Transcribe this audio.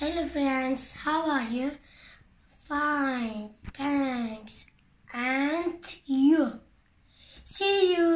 Hello friends, how are you? Fine, thanks. And you? See you.